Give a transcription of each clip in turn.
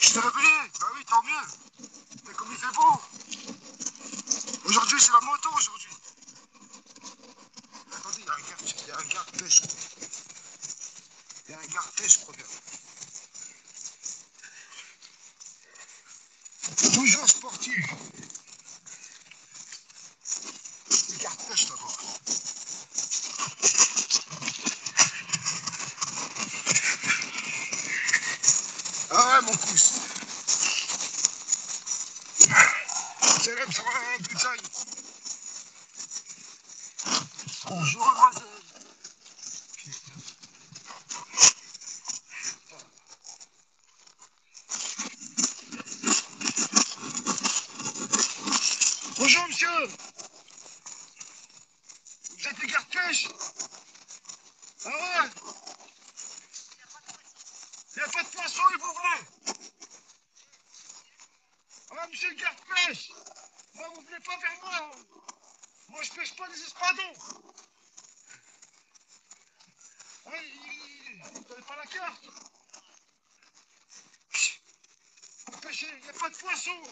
Je t'ai réveillé, bah oui, tant mieux. Mais comme il fait beau. Aujourd'hui, c'est la moto aujourd'hui. Attendez, il y a un garde, il y a un garde pêche. Il y a un garde pêche, je. Toujours sportif. Garde pêche d'abord. Mon pouce. Salam, ça va, putain. Bonjour, mademoiselle. Bonjour, monsieur. Vous êtes les gardes-pêche Ah ouais Il n'y a pas de poisson et vous venez Ah, monsieur Moi, vous venez pas vers moi Moi, je pêche pas les espadons il- vous n'avez pas la carte. Vous pêchez, il n'y a pas de poisson.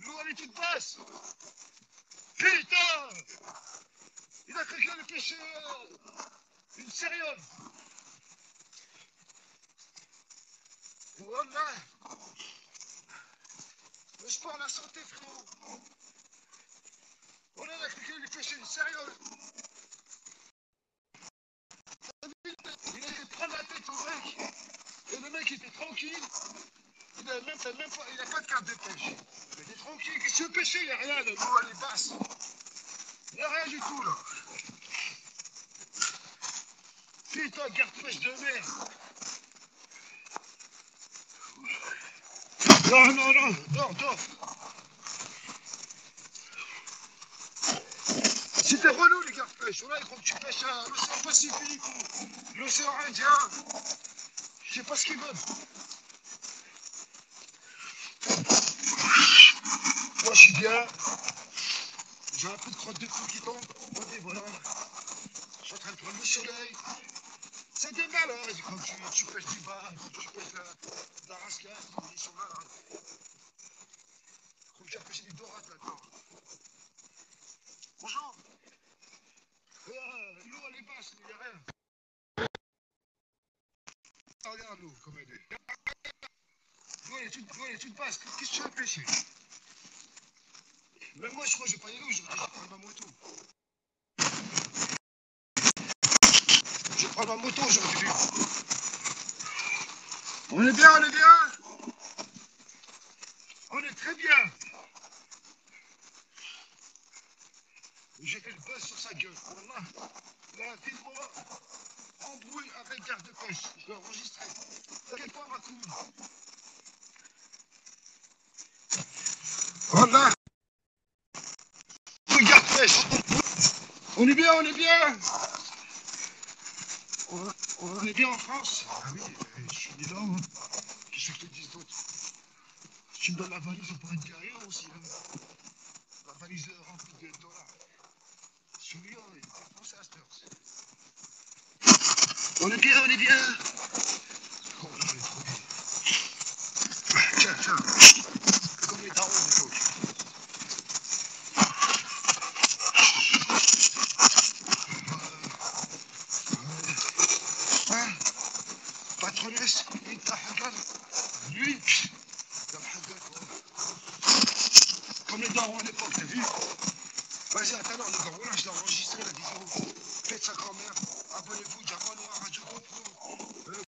L'eau, elle est toute basse. Putain! Il a cru qu'il allait pêcher euh, une céréale Voilà Le sport, la santé, frérot On a cru qu'il allait pêcher une céréale Il allait prendre la tête au mec Et le mec était tranquille il n'a même, pas- il a pas de carte de pêche. Il est tranquille, qu'est-ce que pêcher? Il n'y a rien, là, l'eau elle est basse. Il n'y a rien du tout là. Putain, garde-pêche de merde. Non, non, non, dors, dors. C'était relou les gardes-pêche. Là, il faut que tu pêches à l'océan Pacifique ou l'océan Indien. Je sais pas ce qu'ils veulent. Moi, je suis bien. J'ai un peu de crotte de cou qui tombe. Regardez, voilà. Je suis en train de prendre le soleil. C'est des. Quand tu, tu pêches du bas, quand tu pêches la, la rascasse, ils sont là. là. Comme j'ai pêché des dorades là-dedans. Bonjour. Euh, l'eau, elle est basse, il n'y a rien. Ah, regarde l'eau, comme elle est. L'eau, elle est toute. Qu'est-ce que tu veux pêcher même moi, je crois que je vais pas aller aujourd'hui, je vais prendre ma moto. Je vais prendre ma moto aujourd'hui. On est bien, on est bien On est très bien J'ai fait le buzz sur sa gueule. Voilà. Là, filme-moi. Embrouille avec garde de pêche. Je l'ai enregistré. T'inquiète pas, ma couille. Voilà. Regarde pêche. On est bien, on est bien. On, on est bien en France. Ah oui, euh, je suis dedans. hein. Qu'est-ce que je te dis d'autre? Tu me donnes la valise, on pourrait être derrière aussi. hein. La valise remplie de dollars. Celui-là, il est français à cette heure. On est bien, on est bien. Oh, je l'ai trouvé. Tiens, tiens. Comme les darons à l'époque. Hein Patronesse, انت حقل lui, comme حقل Comme les darons à l'époque, t'as vu Vas-y, à tout à l'heure, les darons, là, je l'ai enregistré la vidéo. Faites sa grand-mère, abonnez-vous, diamant noir, Radio GoPro.